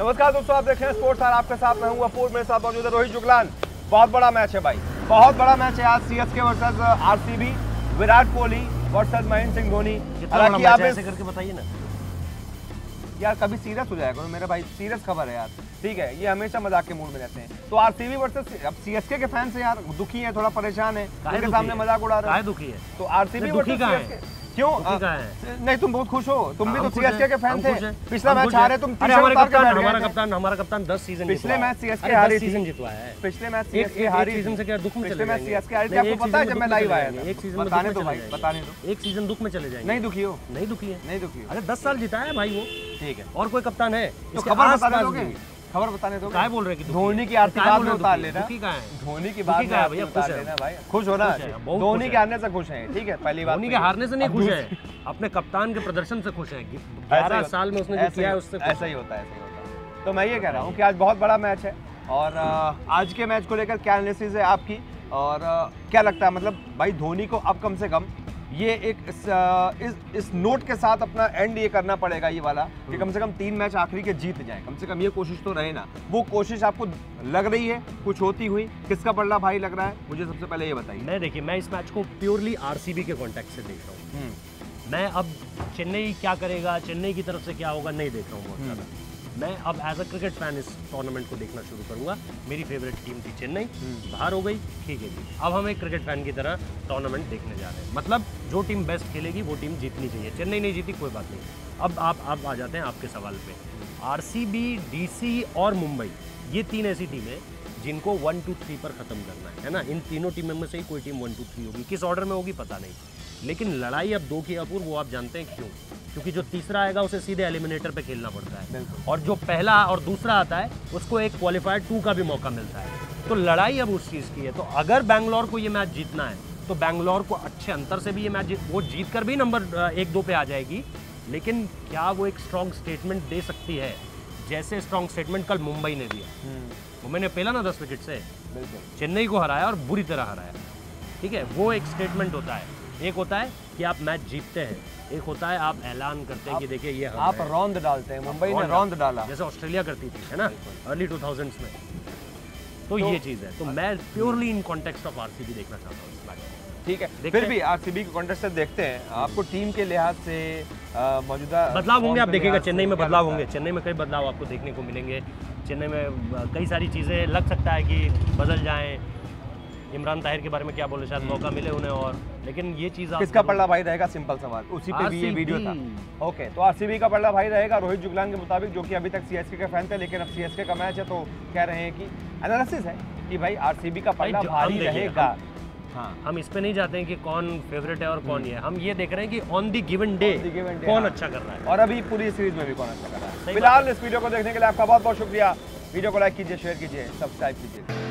नमस्कार दोस्तों आप देख रहे हैं स्पोर्ट्स और आपके साथ मैं हूँ अपूर मेरे साथ मौजूद है रोहित जुगलान। बहुत बड़ा मैच है भाई। बहुत बड़ा मैच है आज CSK versus RCB Virat Kohli versus Mahendra Singh Dhoni. हालाँकि आप ऐसे करके बताइए ना। यार कभी सीरियस हो जाएगा मेरे भाई सीरियस खबर है यार। ठीक है ये हमेशा मज़ाक के मूड में रहते हैं। तो आर आरसीबी वर्सेस अब सी एस के फैंस हैं यार दुखी है थोड़ा परेशान है उनके सामने मज़ाक उड़ा रहे हो। दुखी है? तो वर्सेस कहाँ है? सीएसके क्यों? है? नहीं तुम बहुत खुश हो। तुम भी तो सीएसके के फ़ैन थे। पिछला मैच हारे तुम अरे हमारे कप्तान हमारा कप्तान हमारा कप्तान 10 सीज़न पिछले मैच CSK हारी सीज़न जितवाया है। पिछले मैच सीएसके हारी सीज़न से क्या दुख में चले मैच सीएसके हारी नहीं, आपको पता है जब मैं लाइव आया था। एक सीज़न बताने दो भाई बताने दो। एक सीज़न दुख में चले जाएँगे। नहीं दुखी हो। नहीं दुखी है। नहीं दुखी अरे 10 साल जिताया है भाई वो। ठीक है। और कोई कप्तान है? तो खबर आसपास दोगे। खबर बताने दोगे? काहे बोल रहे धोनी की आरती बाद में उतार लेना। धोनी की बात में है भैया? खुश है। लेना भाई। खुश हो ना खुश है, बहुत धोनी के। हारने से खुश हैं ठीक है? पहली बात धोनी तो के हारने से नहीं खुश है। अपने कप्तान के प्रदर्शन से खुश है। ग्यारह साल में उसने जो किया है उससे ऐसा ही होता है ऐसा ही होता है। तो मैं ये कह रहा हूँ कि आज बहुत बड़ा मैच है और आज के मैच को लेकर क्या एनालिसिस है आपकी? और क्या लगता है मतलब भाई धोनी को अब कम से कम ये एक इस, इस इस नोट के साथ अपना एंड ये करना पड़ेगा ये वाला कि कम से कम तीन मैच आखिरी के जीत जाए। कम से कम ये कोशिश तो रहे ना। वो कोशिश आपको लग रही है कुछ होती हुई। किसका पड़ला भाई लग रहा है मुझे सबसे पहले ये बताइए। मैं देखिए मैं इस मैच को प्योरली आरसीबी के कॉन्टेक्ट से देख रहा हूँ। हम्म, मैं अब चेन्नई क्या करेगा चेन्नई की तरफ़ से क्या होगा नहीं देख रहा हूँ मैं अब एज अ क्रिकेट फ़ैन इस टूर्नामेंट को देखना शुरू करूँगा। मेरी फेवरेट टीम थी चेन्नई। बाहर हो गई ठीक है जी। अब हम एक क्रिकेट फ़ैन की तरह टूर्नामेंट देखने जा रहे हैं। मतलब जो टीम बेस्ट खेलेगी वो टीम जीतनी चाहिए। चेन्नई नहीं जीती कोई बात नहीं। अब आप आप आ जाते हैं आपके सवाल पे। आरसीबी डीसी और मुंबई ये तीन ऐसी टीमें जिनको वन टू थ्री पर ख़त्म करना है है ना? इन तीनों टीमों में से ही कोई टीम वन टू थ्री होगी। किस ऑर्डर में होगी पता नहीं। लेकिन लड़ाई अब दो की अपूर्व वो आप जानते हैं क्यों? क्योंकि जो तीसरा आएगा उसे सीधे एलिमिनेटर पे खेलना पड़ता है। और जो पहला और दूसरा आता है उसको एक क्वालिफायर टू का भी मौका मिलता है। तो लड़ाई अब उस चीज़ की है। तो अगर बैंगलोर को ये मैच जीतना है तो बैंगलोर को अच्छे अंतर से भी ये मैच जीत वो जीत कर भी नंबर एक दो पे आ जाएगी। लेकिन क्या वो एक स्ट्रॉन्ग स्टेटमेंट दे सकती है? जैसे स्ट्रॉन्ग स्टेटमेंट कल मुंबई ने दिया। हम्म, मुंबई ने पहला ना दस विकेट से। चेन्नई को हराया और बुरी तरह हराया। ठीक है? वो एक स्टेटमेंट होता है। एक होता है कि आप मैच जीतते हैं एक होता है आप ऐलान करते हैं कि देखिए ये हम आप हैं। रौंद डालते हैं मुंबई ने रौंद डाला जैसे ऑस्ट्रेलिया करती थी है ना? अर्ली टू में। तो ये चीज़ है। तो मैं purely in context of RCB देखना चाहता हूँ इस मैच को ठीक है फिर भी आरसीबी के कॉन्टेस्ट से देखते हैं। आपको टीम के लिहाज से मौजूदा बदलाव होंगे आप के देखिएगा चेन्नई में बदलाव होंगे। चेन्नई में कई बदलाव आपको देखने को मिलेंगे। चेन्नई में कई सारी चीज़ें लग सकता है कि बदल जाएँ। इमरान ताहिर के बारे में क्या बोले शायद मौका मिले उन्हें और लेकिन ये चीज़ आप किसका पल्ला भाई रहेगा? सिंपल सवाल। उसी पे भी ये वीडियो था। ओके तो आरसीबी का पल्ला भाई रहेगा रोहित जुगलान के मुताबिक जो कि अभी तक सीएसके के फ़ैन थे लेकिन अब सीएसके का मैच है तो कह रहे हैं कि एनालिसिस है कि भाई आरसीबी का जो- भारी रहेगा। हाँ। हम इस पे नहीं जाते हैं कि कौन फेवरेट है और कौन ये है। हम ये देख रहे हैं कि ऑन दी गिवन डे कौन हाँ। अच्छा कर रहा है। और अभी पूरी सीरीज़ में भी कौन अच्छा कर रहा है। फ़िलहाल इस वीडियो को देखने के लिए आपका बहुत बहुत शुक्रिया। वीडियो को लाइक कीजिए शेयर कीजिए सब्सक्राइब कीजिए।